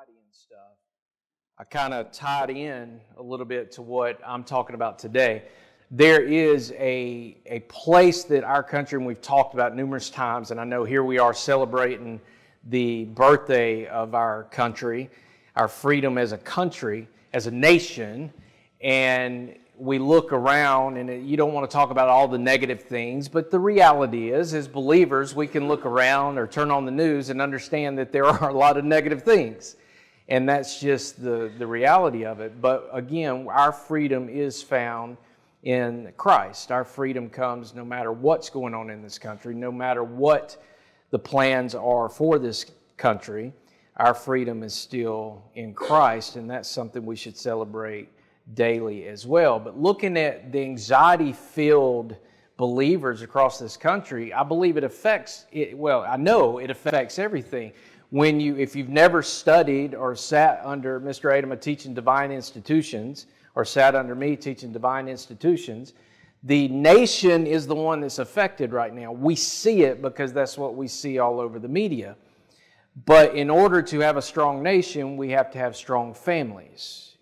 anxiety and stuff, I kind of tied in a little bit to what I'm talking about today. There is a, a place that our country, and we've talked about numerous times, and I know here we are celebrating the birthday of our country, our freedom as a country, as a nation, and we look around and you don't want to talk about all the negative things, but the reality is, as believers, we can look around or turn on the news and understand that there are a lot of negative things. And that's just the, the reality of it. But again, our freedom is found in Christ. Our freedom comes no matter what's going on in this country, no matter what the plans are for this country. Our freedom is still in Christ, and that's something we should celebrate daily as well. But looking at the anxiety filled believers across this country, I believe it affects it, well, I know it affects everything. When you, if you've never studied or sat under Mr. Adama teaching divine institutions, or sat under me teaching divine institutions, the nation is the one that's affected right now. We see it because that's what we see all over the media. But in order to have a strong nation, we have to have strong families.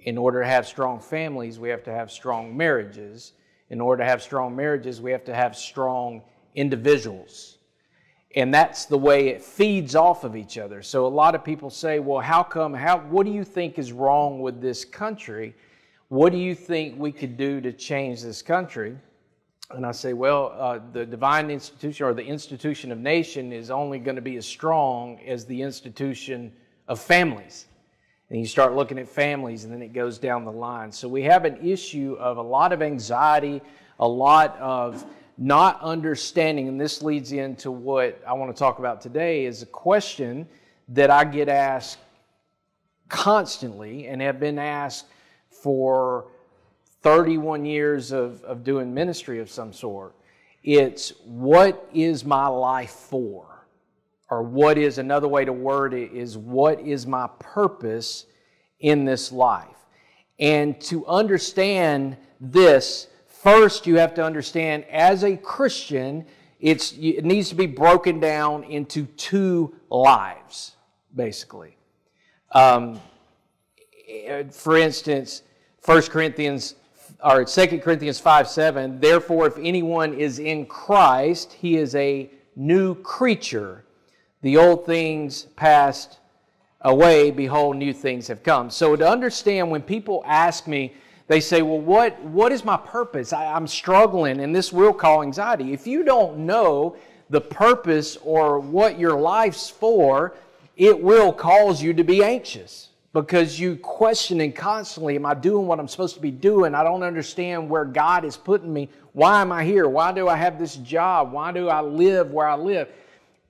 In order to have strong families, we have to have strong marriages. In order to have strong marriages, we have to have strong individuals. And that's the way it feeds off of each other. So a lot of people say, well, how come, how, what do you think is wrong with this country? What do you think we could do to change this country? And I say, well, uh, the divine institution or the institution of nation is only going to be as strong as the institution of families. And you start looking at families, and then it goes down the line. So we have an issue of a lot of anxiety, a lot of not understanding, and this leads into what I want to talk about today is a question that I get asked constantly and have been asked for 31 years of, of doing ministry of some sort. It's what is my life for? or what is another way to word it is what is my purpose in this life? And to understand this, first you have to understand as a Christian, it's, it needs to be broken down into two lives, basically. Um, for instance, 1 Corinthians or 2 Corinthians 5 7, therefore, if anyone is in Christ, he is a new creature. The old things passed away, behold, new things have come. So to understand when people ask me, they say, Well, what, what is my purpose? I, I'm struggling, and this will cause anxiety. If you don't know the purpose or what your life's for, it will cause you to be anxious because you questioning constantly, am I doing what I'm supposed to be doing? I don't understand where God is putting me. Why am I here? Why do I have this job? Why do I live where I live?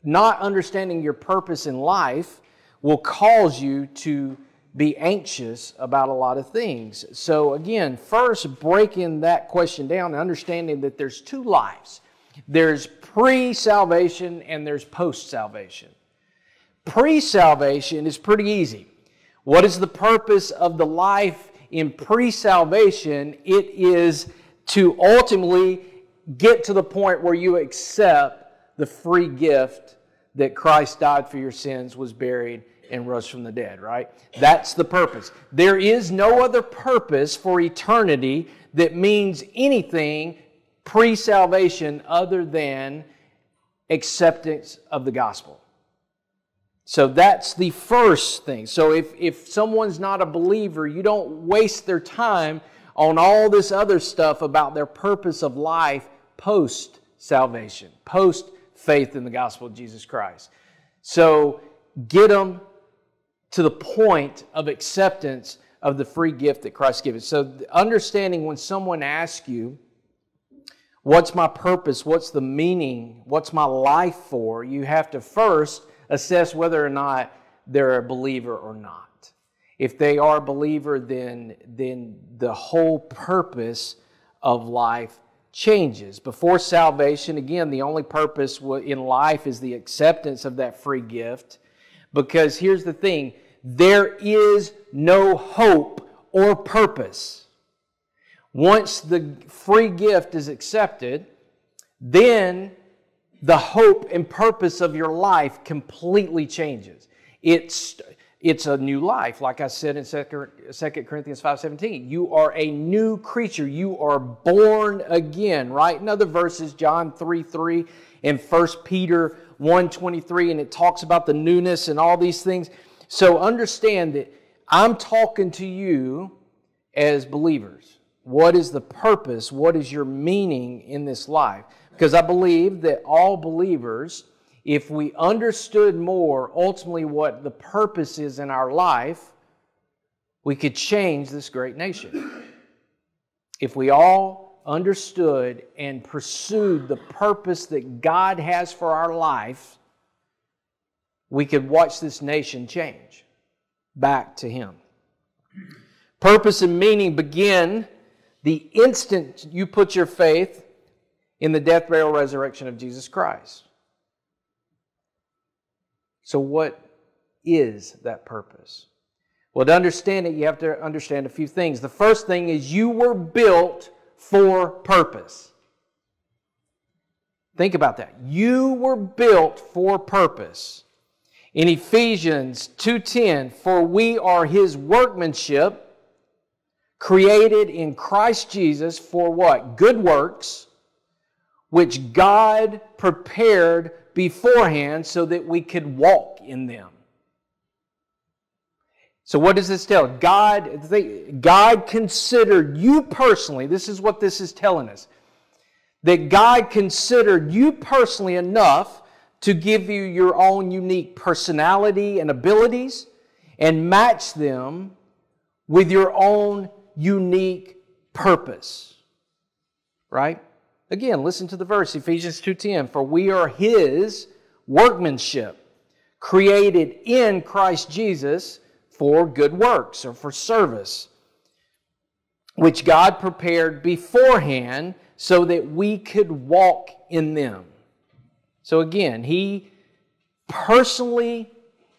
not understanding your purpose in life will cause you to be anxious about a lot of things. So, again, first breaking that question down and understanding that there's two lives there's pre salvation and there's post salvation. Pre salvation is pretty easy. What is the purpose of the life in pre salvation? It is to ultimately get to the point where you accept the free gift that Christ died for your sins, was buried, and rose from the dead, right? That's the purpose. There is no other purpose for eternity that means anything pre salvation other than acceptance of the gospel. So that's the first thing. So if, if someone's not a believer, you don't waste their time on all this other stuff about their purpose of life post salvation, post faith in the gospel of Jesus Christ. So get them to the point of acceptance of the free gift that Christ gives. So understanding when someone asks you, what's my purpose? What's the meaning? What's my life for? You have to first assess whether or not they're a believer or not. If they are a believer, then, then the whole purpose of life changes. Before salvation, again, the only purpose in life is the acceptance of that free gift. Because here's the thing there is no hope or purpose. Once the free gift is accepted, then the hope and purpose of your life completely changes. It's it's a new life. Like I said in 2 Corinthians 5.17, you are a new creature. You are born again, right? In other verses, John 3, 3 and 1 Peter 1.23, and it talks about the newness and all these things. So understand that I'm talking to you as believers. What is the purpose? What is your meaning in this life? Because I believe that all believers if we understood more ultimately what the purpose is in our life, we could change this great nation. If we all understood and pursued the purpose that God has for our life, we could watch this nation change back to Him. Purpose and meaning begin the instant you put your faith in the death, burial, resurrection of Jesus Christ. So, what is that purpose? Well, to understand it, you have to understand a few things. The first thing is you were built for purpose. Think about that. You were built for purpose. In Ephesians 2:10, for we are his workmanship, created in Christ Jesus for what? Good works, which God prepared beforehand so that we could walk in them. So, what does this tell? God, God considered you personally, this is what this is telling us, that God considered you personally enough to give you your own unique personality and abilities and match them with your own unique purpose. Right? Again, listen to the verse, Ephesians 2:10, for we are his workmanship, created in Christ Jesus for good works or for service, which God prepared beforehand so that we could walk in them. So again, he personally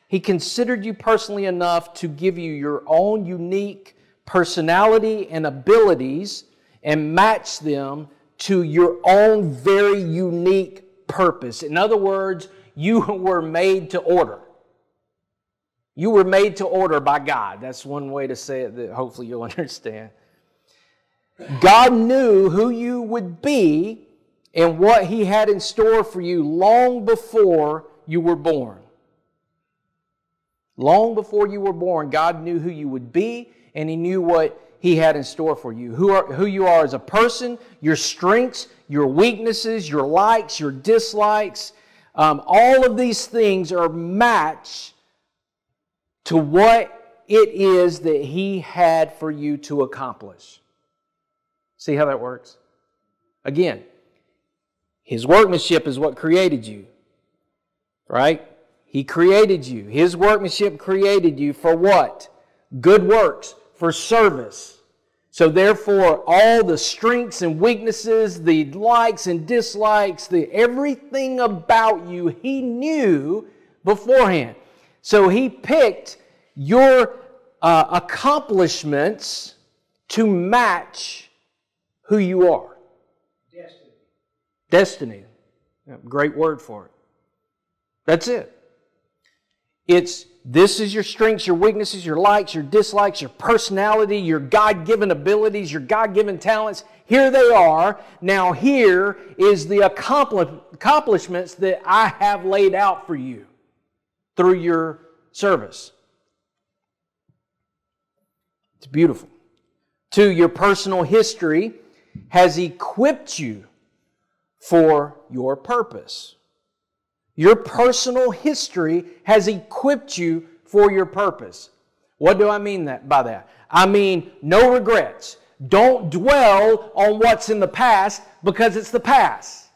he considered you personally enough to give you your own unique personality and abilities and match them to your own very unique purpose. In other words, you were made to order. You were made to order by God. That's one way to say it that hopefully you'll understand. God knew who you would be and what He had in store for you long before you were born. Long before you were born, God knew who you would be and He knew what he had in store for you. Who, are, who you are as a person, your strengths, your weaknesses, your likes, your dislikes. Um, all of these things are matched to what it is that He had for you to accomplish. See how that works? Again, His workmanship is what created you, right? He created you. His workmanship created you for what? Good works for service. So therefore, all the strengths and weaknesses, the likes and dislikes, the everything about you, he knew beforehand. So he picked your uh, accomplishments to match who you are. Destiny. Destiny. Great word for it. That's it. It's this is your strengths, your weaknesses, your likes, your dislikes, your personality, your God given abilities, your God given talents. Here they are. Now, here is the accomplishments that I have laid out for you through your service. It's beautiful. Two, your personal history has equipped you for your purpose. Your personal history has equipped you for your purpose. What do I mean that, by that? I mean, no regrets. Don't dwell on what's in the past because it's the past.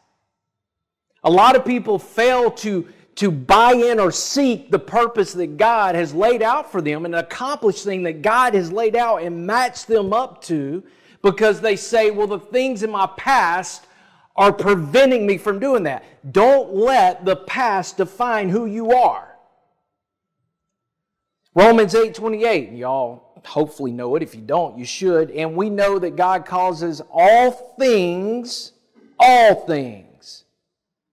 A lot of people fail to, to buy in or seek the purpose that God has laid out for them and accomplish thing that God has laid out and match them up to because they say, well, the things in my past are preventing me from doing that. Don't let the past define who you are. Romans 8 28, y'all hopefully know it. If you don't, you should. And we know that God causes all things, all things,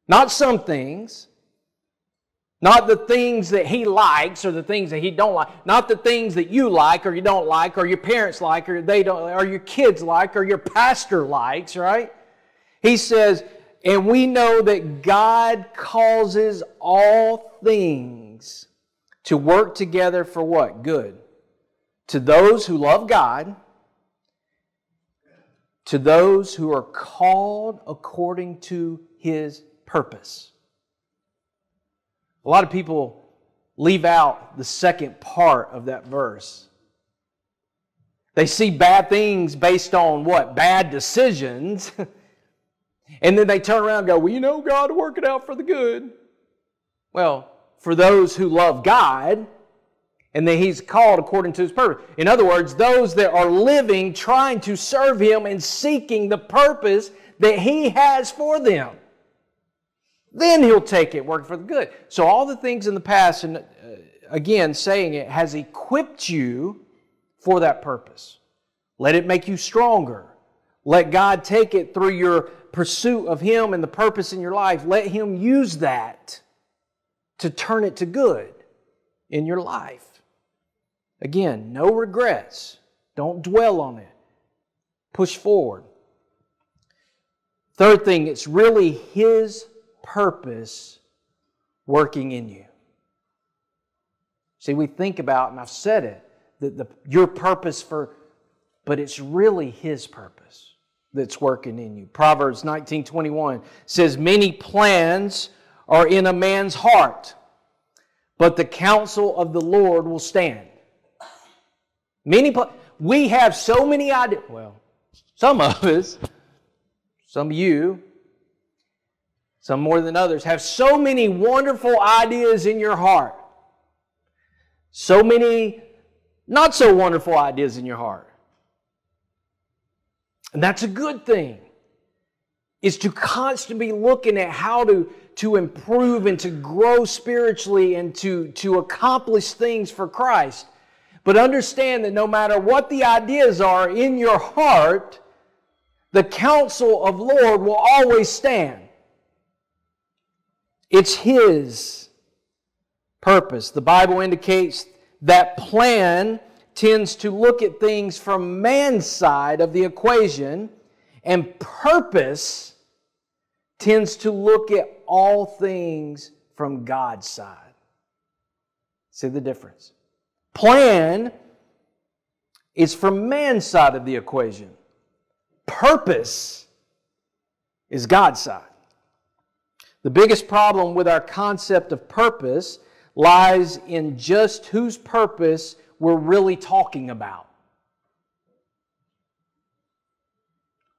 not some things, Not the things that he likes or the things that he don't like. Not the things that you like or you don't like or your parents like or they don't or your kids like or your pastor likes, right? He says, and we know that God causes all things to work together for what? Good. To those who love God, to those who are called according to his purpose. A lot of people leave out the second part of that verse. They see bad things based on what? Bad decisions. and then they turn around and go, Well, you know, God will work it out for the good. Well, for those who love God, and that He's called according to His purpose. In other words, those that are living, trying to serve Him and seeking the purpose that He has for them. Then He'll take it, work for the good. So, all the things in the past, and uh, again, saying it, has equipped you for that purpose. Let it make you stronger. Let God take it through your pursuit of Him and the purpose in your life. Let Him use that to turn it to good in your life. Again, no regrets. Don't dwell on it. Push forward. Third thing, it's really His purpose working in you. See, we think about, and I've said it, that the, your purpose for, but it's really His purpose that's working in you. Proverbs 19 21 says, Many plans are in a man's heart, but the counsel of the Lord will stand. Many, pl- we have so many ideas. Well, some of us, some of you, some more than others, have so many wonderful ideas in your heart. So many not so wonderful ideas in your heart. And that's a good thing. Is to constantly be looking at how to, to improve and to grow spiritually and to, to accomplish things for Christ. But understand that no matter what the ideas are in your heart, the counsel of Lord will always stand. It's His purpose. The Bible indicates that plan tends to look at things from man's side of the equation, and purpose tends to look at all things from God's side. See the difference? Plan is from man's side of the equation. Purpose is God's side. The biggest problem with our concept of purpose lies in just whose purpose we're really talking about.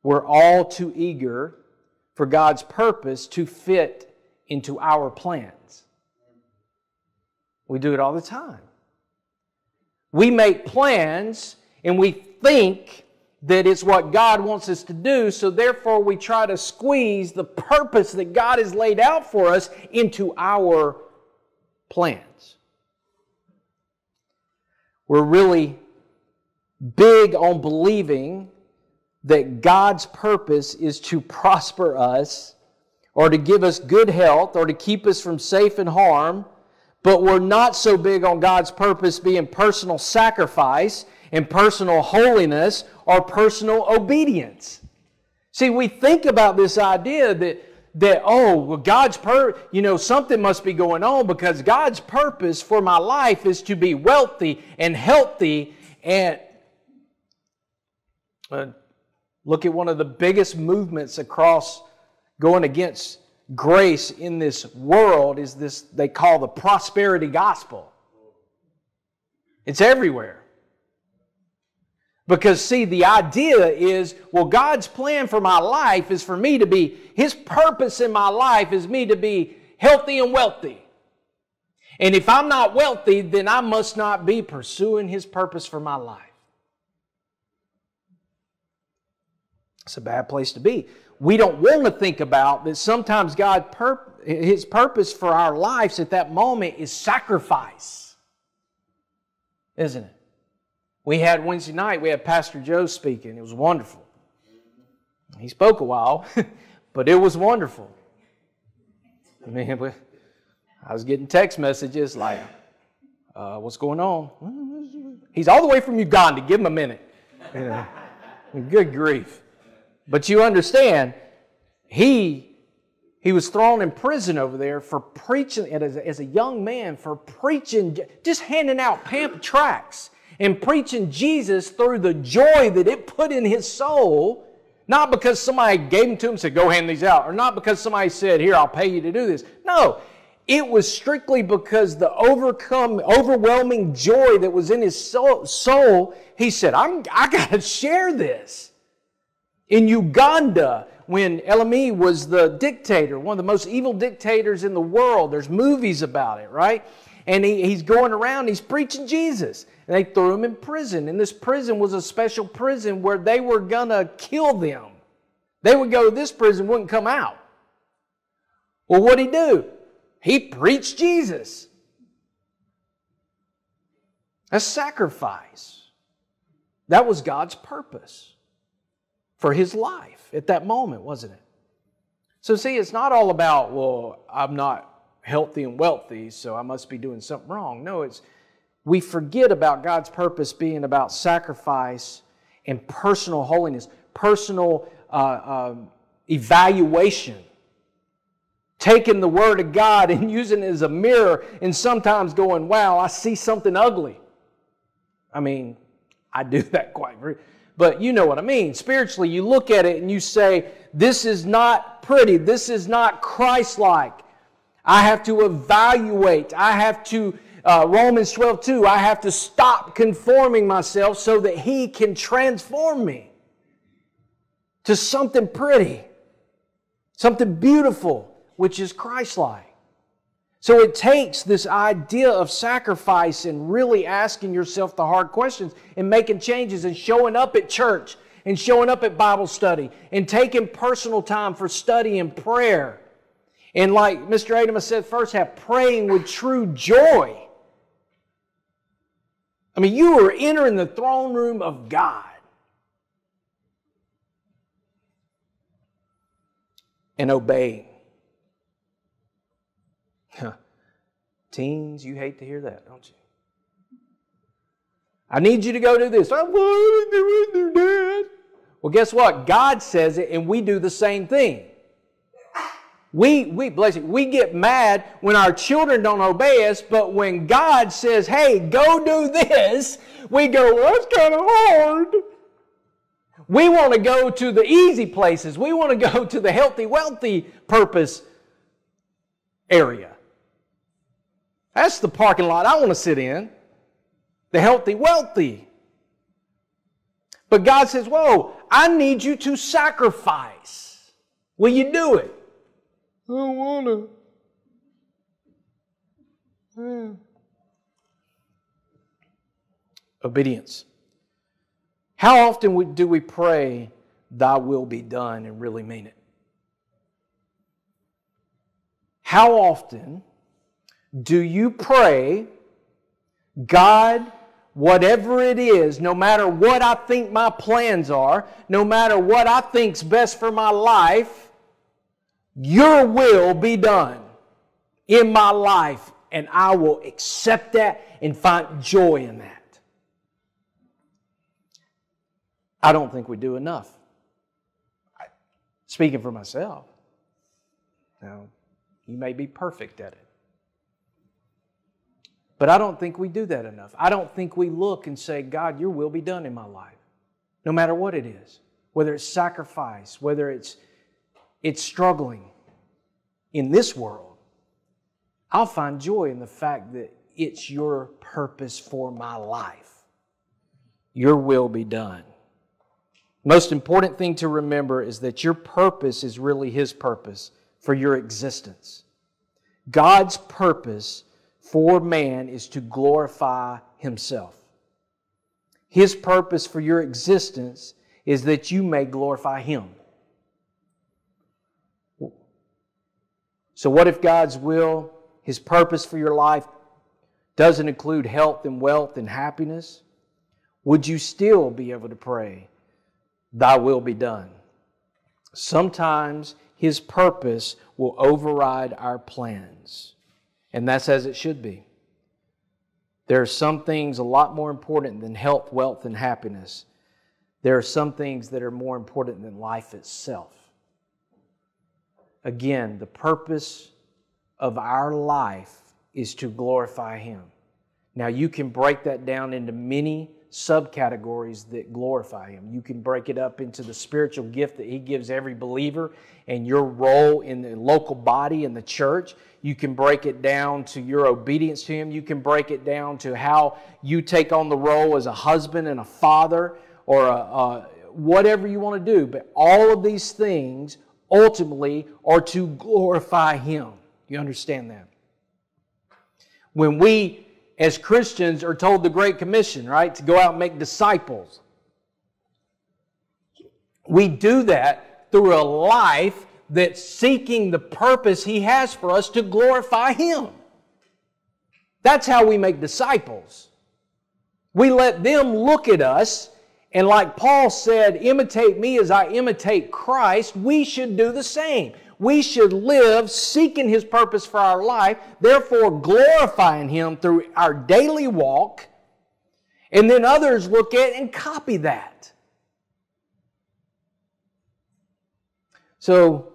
We're all too eager for God's purpose to fit into our plans. We do it all the time. We make plans and we think that it's what God wants us to do, so therefore we try to squeeze the purpose that God has laid out for us into our plans. We're really big on believing that God's purpose is to prosper us or to give us good health or to keep us from safe and harm but we're not so big on God's purpose being personal sacrifice and personal holiness or personal obedience. See, we think about this idea that that oh well god's per you know something must be going on because god's purpose for my life is to be wealthy and healthy and uh, look at one of the biggest movements across going against grace in this world is this they call the prosperity gospel. It's everywhere. Because, see, the idea is well, God's plan for my life is for me to be, His purpose in my life is me to be healthy and wealthy. And if I'm not wealthy, then I must not be pursuing His purpose for my life. It's a bad place to be we don't want to think about that sometimes God pur- his purpose for our lives at that moment is sacrifice. Isn't it? We had Wednesday night, we had Pastor Joe speaking. It was wonderful. He spoke a while, but it was wonderful. I mean, I was getting text messages like, uh, what's going on? He's all the way from Uganda. Give him a minute. You know, good grief. But you understand, he he was thrown in prison over there for preaching as a, as a young man for preaching, just handing out pamphlet tracts and preaching Jesus through the joy that it put in his soul. Not because somebody gave them to him and said, go hand these out, or not because somebody said, here, I'll pay you to do this. No, it was strictly because the overcome, overwhelming joy that was in his soul, he said, I'm, I got to share this. In Uganda, when Idi Amin was the dictator, one of the most evil dictators in the world, there's movies about it, right? And he, he's going around, he's preaching Jesus. And they threw him in prison. And this prison was a special prison where they were going to kill them. They would go to this prison, wouldn't come out. Well, what'd he do? He preached Jesus. A sacrifice. That was God's purpose for his life at that moment, wasn't it? So, see, it's not all about, well, I'm not healthy and wealthy, so I must be doing something wrong. No, it's we forget about God's purpose being about sacrifice and personal holiness, personal uh, um, evaluation taking the Word of God and using it as a mirror and sometimes going, wow, I see something ugly. I mean, I do that quite, but you know what I mean. Spiritually, you look at it and you say, this is not pretty. This is not Christ like. I have to evaluate. I have to, uh, Romans 12, 2, I have to stop conforming myself so that He can transform me to something pretty, something beautiful which is Christ like. So it takes this idea of sacrifice and really asking yourself the hard questions and making changes and showing up at church and showing up at Bible study and taking personal time for study and prayer. And like Mr. Adamus said first have praying with true joy. I mean, you are entering the throne room of God. And obeying. Teens, you hate to hear that, don't you? I need you to go do this. I want to do that. Well, guess what? God says it, and we do the same thing. We, we, bless you, we get mad when our children don't obey us, but when God says, hey, go do this, we go, well, that's kind of hard. We want to go to the easy places. We want to go to the healthy, wealthy purpose area. That's the parking lot I want to sit in. The healthy, wealthy. But God says, Whoa, I need you to sacrifice. Will you do it? I don't want to. Yeah. Obedience. How often do we pray, Thy will be done, and really mean it? How often do you pray, God, whatever it is, no matter what I think my plans are, no matter what I think's best for my life, your will be done in my life, and I will accept that and find joy in that. I don't think we do enough. Speaking for myself. Now, you may be perfect at it. But I don't think we do that enough. I don't think we look and say, God, your will be done in my life, no matter what it is, whether it's sacrifice, whether it's, it's struggling in this world. I'll find joy in the fact that it's your purpose for my life. Your will be done. Most important thing to remember is that your purpose is really His purpose for your existence. God's purpose for man is to glorify himself. His purpose for your existence is that you may glorify him. So, what if God's will, his purpose for your life, doesn't include health and wealth and happiness? Would you still be able to pray, Thy will be done? Sometimes his purpose will override our plans And that's as it should be. There are some things a lot more important than health, wealth, and happiness. There are some things that are more important than life itself. Again, the purpose of our life is to glorify Him. Now, you can break that down into many subcategories that glorify Him. You can break it up into the spiritual gift that He gives every believer and your role in the local body in the church. You can break it down to your obedience to Him. You can break it down to how you take on the role as a husband and a father or a, a, whatever you want to do. But all of these things ultimately are to glorify Him. You understand that? When we as Christians are told the Great Commission, right? To go out and make disciples. We do that through a life that's seeking the purpose He has for us to glorify Him. That's how we make disciples. We let them look at us, and like Paul said, imitate me as I imitate Christ, we should do the same we should live seeking His purpose for our life, therefore glorifying Him through our daily walk, and then others look at and copy that. So,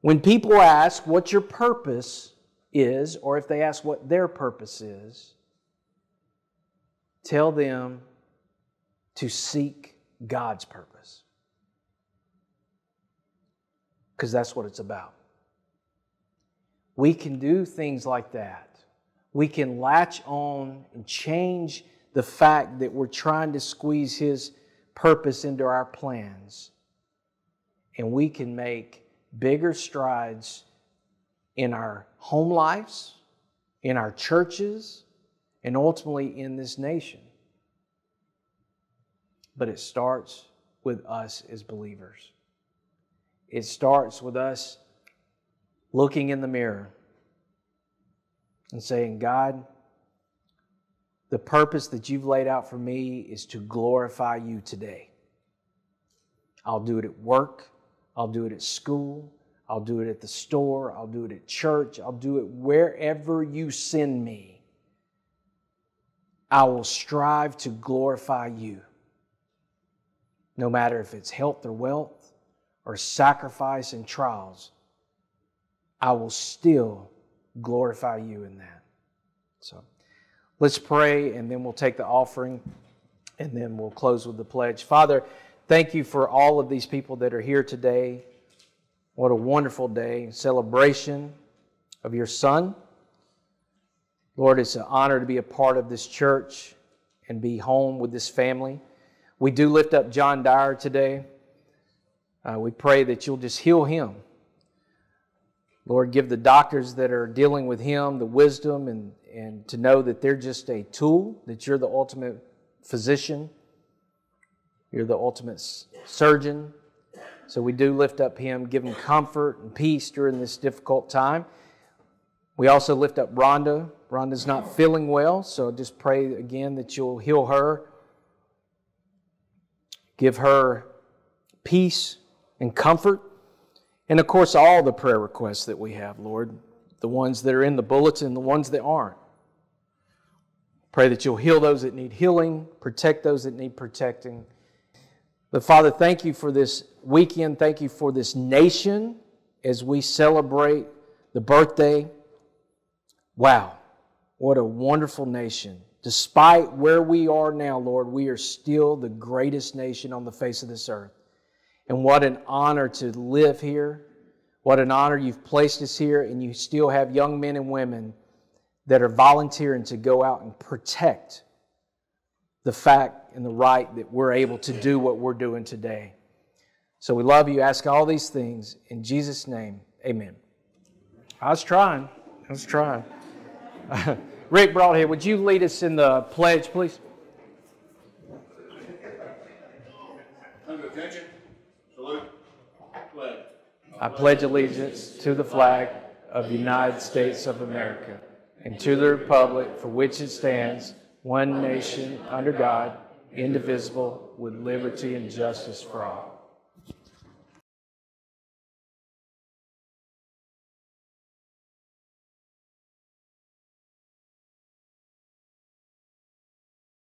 when people ask what your purpose is, or if they ask what their purpose is, tell them to seek God's purpose because that's what it's about. We can do things like that. We can latch on and change the fact that we're trying to squeeze His purpose into our plans. And we can make bigger strides in our home lives, in our churches, and ultimately in this nation. But it starts with us as believers. It starts with us looking in the mirror and saying, God, the purpose that you've laid out for me is to glorify you today. I'll do it at work. I'll do it at school. I'll do it at the store. I'll do it at church. I'll do it wherever you send me. I will strive to glorify you. No matter if it's health or wealth, or sacrifice and trials, I will still glorify you in that. So let's pray and then we'll take the offering and then we'll close with the pledge. Father, thank you for all of these people that are here today. What a wonderful day, celebration of your son. Lord, it's an honor to be a part of this church and be home with this family. We do lift up John Dyer today. Uh, we pray that you'll just heal him. Lord, give the doctors that are dealing with him the wisdom and, and to know that they're just a tool, that you're the ultimate physician, you're the ultimate surgeon. So we do lift up him, give him comfort and peace during this difficult time. We also lift up Rhonda. Rhonda's not feeling well, so just pray again that you'll heal her. Give her peace and comfort. And of course, all the prayer requests that we have, Lord, the ones that are in the bulletin, the ones that aren't. Pray that you'll heal those that need healing, protect those that need protecting. But Father, thank you for this weekend. Thank you for this nation as we celebrate the birthday. Wow, what a wonderful nation. Despite where we are now, Lord, we are still the greatest nation on the face of this earth. And what an honor to live here. What an honor you've placed us here, and you still have young men and women that are volunteering to go out and protect the fact and the right that we're able to do what we're doing today. So we love you. Ask all these things in Jesus' name. Amen. I was trying. I was trying. Rick Broadhead, would you lead us in the pledge, please? Attention. I pledge allegiance to the flag of the United States of America and to the republic for which it stands, one nation under God, indivisible, with liberty and justice for all.